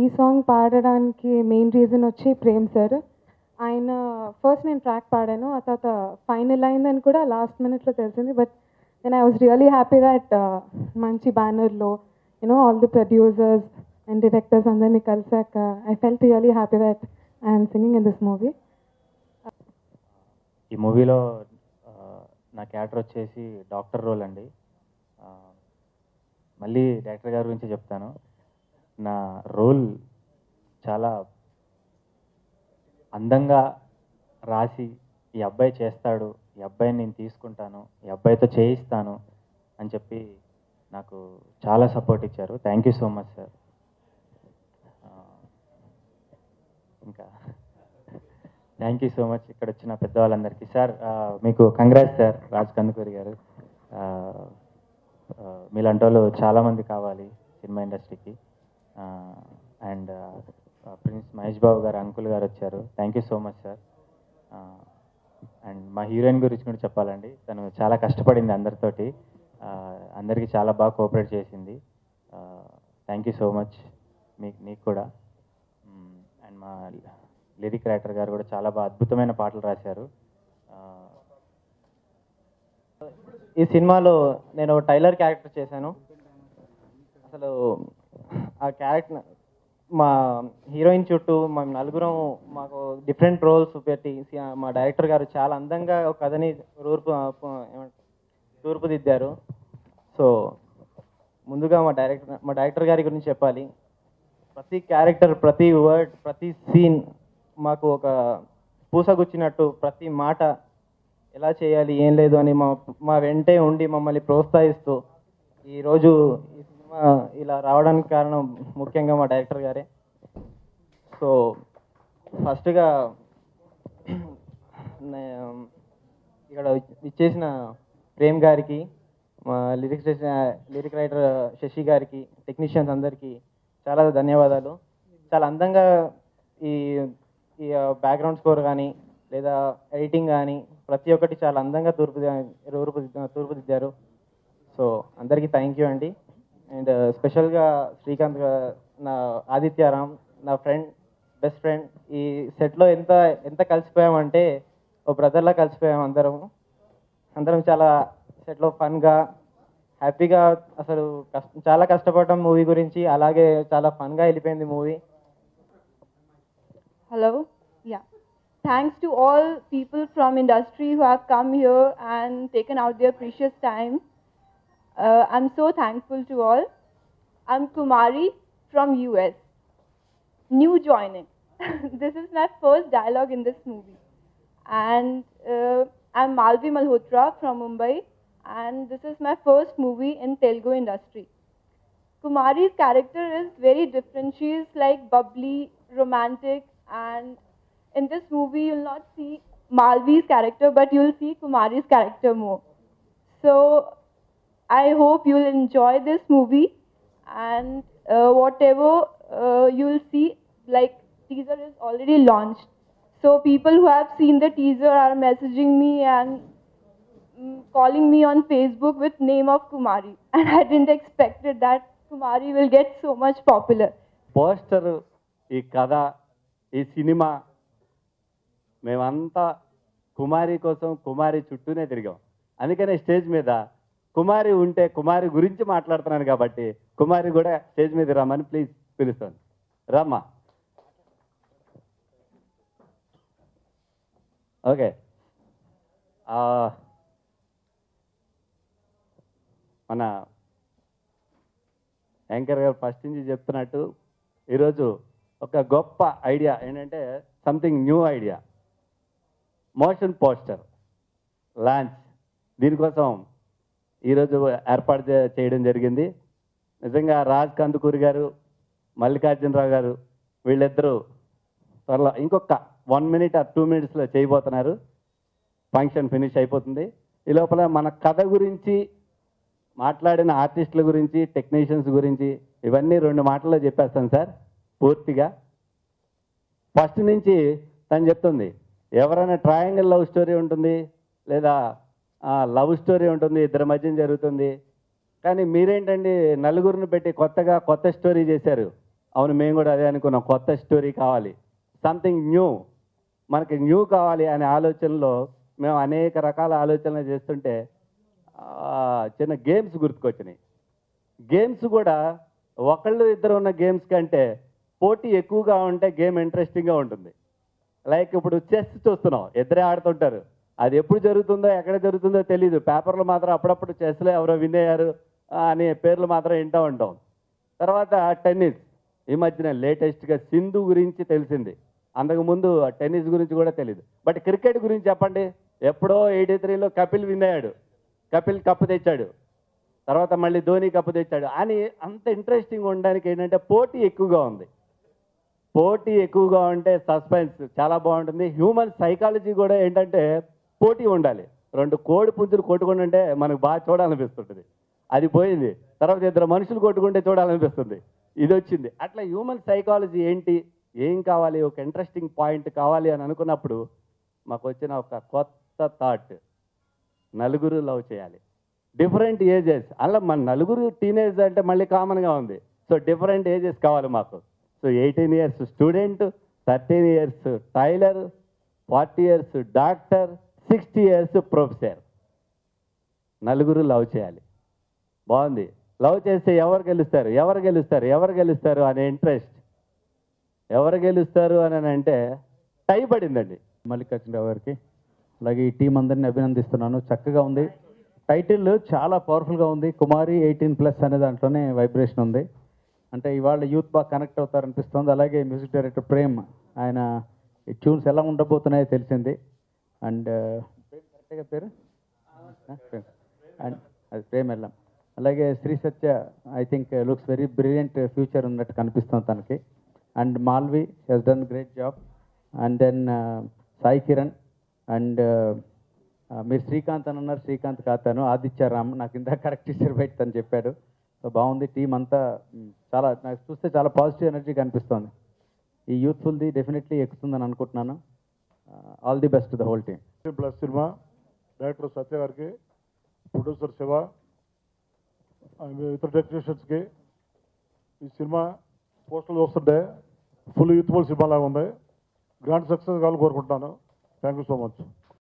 ఈ సాంగ్ పాడడానికి main reason వచ్చి ప్రేమ్ సార్ ఆయన ఫస్ట్ నేను ట్రాక్ పాడాను ఆ తర్వాత ఫైనల్ అయిందని కూడా లాస్ట్ మినిట్లో తెలిసింది. బట్ నేను I was really happy that మంచి బ్యానర్లో you know all the producers and directors అందరినీ కలిసాక I felt really happy that I'm singing in this movie ఈ మూవీలో నా క్యారెక్టర్ వచ్చేసి డాక్టర్ రోల్ అండి. మళ్ళీ డైరెక్టర్ గారి గురించి చెప్తాను. నా రోల్ చాలా అందంగా రాసి ఈ అబ్బాయి చేస్తాడు ఈ అబ్బాయిని నేను తీసుకుంటాను ఈ అబ్బాయితో చేయిస్తాను అని చెప్పి నాకు చాలా సపోర్ట్ ఇచ్చారు. Thank you so much sir ఇంకా థ్యాంక్ యూ సో మచ్ ఇక్కడ వచ్చిన పెద్దవాళ్ళందరికీ. సార్ మీకు కంగ్రాట్స్ సార్ రాజ్ కందుకూరి గారు. మీలాంటి వాళ్ళు చాలామంది కావాలి సినిమా ఇండస్ట్రీకి. అండ్ ప్రిన్స్ మహేష్ బాబు గారు అంకుల్ గారు వచ్చారు. Thank you so much sir and మా హీరోయిన్ గురించి కూడా చెప్పాలండి. తను చాలా కష్టపడింది అందరితోటి. అందరికీ చాలా బాగా కోఆపరేట్ చేసింది. థ్యాంక్ యూ సో మచ్ మీకు నీకు కూడా అండ్ మా లిరిక్ రైటర్ గారు కూడా చాలా బాగా అద్భుతమైన పాటలు రాశారు. ఈ సినిమాలో నేను టైలర్ క్యారెక్టర్ చేశాను. అసలు ఆ క్యారెక్టర్ మా హీరోయిన్ చుట్టూ మేము నలుగురం మాకు డిఫరెంట్ రోల్స్ పెట్టి మా డైరెక్టర్ గారు చాలా అందంగా ఒక కథని రూర్పు తూర్పుదిద్దారు సో ముందుగా మా డైరెక్టర్ మా డైరెక్టర్ గారి గురించి చెప్పాలి. ప్రతి క్యారెక్టర్ ప్రతి వర్డ్ ప్రతి సీన్ మాకు ఒక పూసగుచ్చినట్టు ప్రతి మాట ఎలా చేయాలి ఏం లేదు అని మా మా వెంటే ఉండి మమ్మల్ని ప్రోత్సహిస్తూ ఈరోజు సినిమా ఇలా రావడానికి కారణం ముఖ్యంగా మా డైరెక్టర్ గారే. సో ఫస్ట్గా ఇక్కడ ఇచ్చేసిన ప్రేమ్ గారికి మా లిరిక్స్ లిరిక్ రైటర్ శశి గారికి టెక్నీషియన్స్ అందరికీ చాలా ధన్యవాదాలు. చాలా అందంగా ఈ ఈ బ్యాక్గ్రౌండ్ స్కోర్ కానీ లేదా ఎడిటింగ్ కానీ ప్రతి ఒక్కటి చాలా అందంగా తూర్పు తూర్పు తూర్పుదిద్దారు. సో అందరికీ థ్యాంక్ యూ అండి. అండ్ స్పెషల్గా శ్రీకాంత్ నా ఆదిత్యారామ్ నా ఫ్రెండ్ బెస్ట్ ఫ్రెండ్ ఈ సెట్లో ఎంత ఎంత కలిసిపోయామంటే ఓ బ్రదర్లా కలిసిపోయాం అందరం అందరం చాలా సెట్లో ఫన్గా హ్యాపీగా అసలు కష్ట చాలా కష్టపడటం మూవీ గురించి. అలాగే చాలా ఫన్గా వెళ్ళిపోయింది movie. Hello? Yeah. Thanks to all people from industry who have come here and taken out their precious time. Uh, I'm so thankful to all. I'm Kumari from US. New joining. this is my first dialogue in this movie. And uh, I'm Malvi Malhotra from Mumbai. And this is my first movie in Telugu industry. Kumari's character is very different. She is like bubbly, romantic, and in this movie you'll not see Malvi's character, but you'll see Kumari's character more. So I hope you'll enjoy this movie, and uh, whatever uh, you'll see, like teaser is already launched. So people who have seen the teaser are messaging me and mm, calling me on Facebook with name of Kumari, and I didn't expect it that Kumari will get so much popular. Poster ఈ కథ ఈ cinema మేమంతా కుమారి కోసం కుమారి చుట్టూనే తిరిగాం అందుకనే stage మీద కుమారి ఉంటే కుమారి గురించి మాట్లాడుతున్నాను కాబట్టి కుమారి కూడా స్టేజ్ మీద రమ్మని ప్లీజ్ పిలుస్తాను. రమ్మా. ఓకే. మన యాంకర్ గారు ఫస్ట్ నుంచి చెప్తున్నట్టు ఈరోజు ఒక గొప్ప ఐడియా ఏంటంటే something new idea motion poster launch దీనికోసం ఈరోజు ఏర్పాటు చేయడం జరిగింది. నిజంగా రాజ్ కందుకూరి గారు మల్లికార్జునరావు గారు వీళ్ళిద్దరూ త్వరలో ఇంకొక వన్ మినిట్ ఆర్ టూ మినిట్స్లో చేయబోతున్నారు. ఫంక్షన్ ఫినిష్ అయిపోతుంది. ఈ లోపల మన కథ గురించి మాట్లాడిన ఆర్టిస్టుల గురించి టెక్నీషియన్స్ గురించి ఇవన్నీ రెండు మాటల్లో చెప్పేస్తాను సార్ పూర్తిగా. ఫస్ట్ నుంచి తను చెప్తుంది ఎవరైనా ట్రయాంగిల్ లవ్ స్టోరీ ఉంటుంది లేదా లవ్ స్టోరీ ఉంటుంది ఇద్దరి మధ్య జరుగుతుంది. కానీ మీరేంటండి నలుగురిని పెట్టి కొత్తగా కొత్త స్టోరీ చేశారు? అవును మేము కూడా అదే అనుకున్నాం కొత్త స్టోరీ కావాలి. సంథింగ్ న్యూ మనకి న్యూ కావాలి అనే ఆలోచనలో మేము అనేక రకాల ఆలోచనలు చేస్తుంటే చిన్న గేమ్స్ గుర్తుకొచ్చినాయి. గేమ్స్ కూడా ఒకళ్ళు ఇద్దరు ఉన్న గేమ్స్ కంటే పోటీ ఎక్కువగా ఉంటే గేమ్ ఇంట్రెస్టింగ్గా ఉంటుంది. లైక్ ఇప్పుడు చెస్ చూస్తున్నాం ఇద్దరే ఆడుతుంటారు. అది ఎప్పుడు జరుగుతుందో ఎక్కడ జరుగుతుందో తెలియదు పేపర్లు మాత్రం అప్పుడప్పుడు చెస్లో ఎవరో విన్ అయ్యారు అనే పేర్లు మాత్రం వింటూ ఉంటాం. తర్వాత టెన్నిస్. ఈ మధ్యన లేటెస్ట్గా సింధు గురించి తెలిసింది. అంతకుముందు టెన్నిస్ గురించి కూడా తెలియదు బట్ క్రికెట్ గురించి చెప్పండి. ఎప్పుడో ఎయిటీ త్రీలో కపిల్ విన్ అయ్యాడు. కపిల్ కప్పు తెచ్చాడు. తర్వాత మళ్ళీ ధోని కప్పు తెచ్చాడు. అని అంత ఇంట్రెస్టింగ్ ఉండడానికి ఏంటంటే పోటీ ఎక్కువగా ఉంది. పోటీ ఎక్కువగా ఉంటే సస్పెన్స్ చాలా బాగుంటుంది. హ్యూమన్ సైకాలజీ కూడా ఏంటంటే పోటీ ఉండాలి. రెండు కోడి పుంజులు కొట్టుకుంటుంటే మనకు బాగా చూడాలనిపిస్తుంటుంది. అది పోయింది. తర్వాత ఇద్దరు మనుషులు కొట్టుకుంటే చూడాలనిపిస్తుంది. ఇది వచ్చింది. అట్లా హ్యూమన్ సైకాలజీ ఏంటి? ఏం కావాలి? ఒక ఇంట్రెస్టింగ్ పాయింట్ కావాలి అని అనుకున్నప్పుడు మాకు వచ్చిన ఒక కొత్త థాట్ నలుగురు లవ్ చేయాలి. డిఫరెంట్ ఏజెస్ అలా మన నలుగురు టీనేజ్ అంటే మళ్ళీ కామన్గా ఉంది. సో డిఫరెంట్ ఏజెస్ కావాలి మాకు. So eighteen years student thirteen years tailor forty years doctor sixty years professor. నలుగురు లవ్ చేయాలి. బాగుంది. లవ్ చేస్తే ఎవరు గెలుస్తారు? ఎవరు గెలుస్తారు? ఎవరు గెలుస్తారు? అనే ఇంట్రెస్ట్ ఎవరు గెలుస్తారు అని అంటే టై పడిందండి. మల్లికార్జునరావు గారికి. అలాగే ఈ టీం అందరిని అభినందిస్తున్నాను. చక్కగా ఉంది. టైటిల్ చాలా పవర్ఫుల్గా ఉంది. కుమారి ఎయిటీన్ ప్లస్ అనే దాంట్లోనే వైబ్రేషన్ ఉంది. అంటే ఇవాళ యూత్ బాగా కనెక్ట్ అవుతారనిపిస్తుంది. అలాగే మ్యూజిక్ డైరెక్టర్ ప్రేమ్ ఆయన ఈ ట్యూన్స్ ఎలా ఉండబోతున్నాయో తెలిసింది. అండ్ కరెక్ట్గా పేరు? అండ్ అది ప్రేమ్ వెళ్ళాం అలాగే Sri Satya I think looks very brilliant future ఉన్నట్టు కనిపిస్తుంది తనకి. And Malvi he's done great job and then Sai Kiran. And మీరు శ్రీకాంత్ అని అన్నారు శ్రీకాంత్ కాతాను ఆదిత్య రామ్ నాకు ఇందాక కరెక్ట్ ఇచ్చారు బయట తను చెప్పాడు. సో బాగుంది టీం అంతా చాలా నాకు చూస్తే చాలా పాజిటివ్ ఎనర్జీ కనిపిస్తుంది. ఈ యూత్ఫుల్ది డెఫినెట్లీ ఎక్కుతుందని అనుకుంటున్నాను. All the best the whole team plus cinema director Satya గారికి ప్రొడ్యూసర్ శివ ఇతర టెక్నీషియన్స్కి ఈ సినిమా పోస్టర్లు చూస్తుంటే ఫుల్ యూత్ఫుల్ సినిమా లాగా ఉంది. గ్రాండ్ సక్సెస్ కావాలని కోరుకుంటున్నాను. Thank you so much